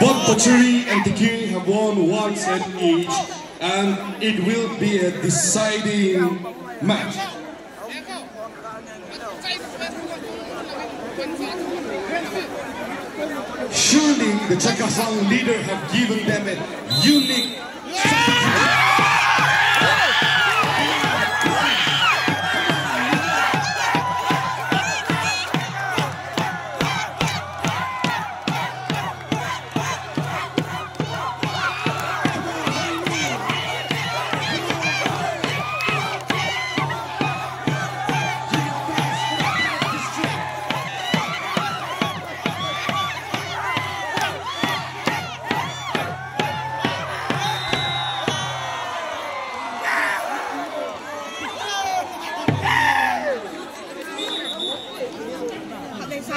Both Pachuri and Tiki have won once set each, and it will be a deciding match. Surely the Chakesang leader have given them a unique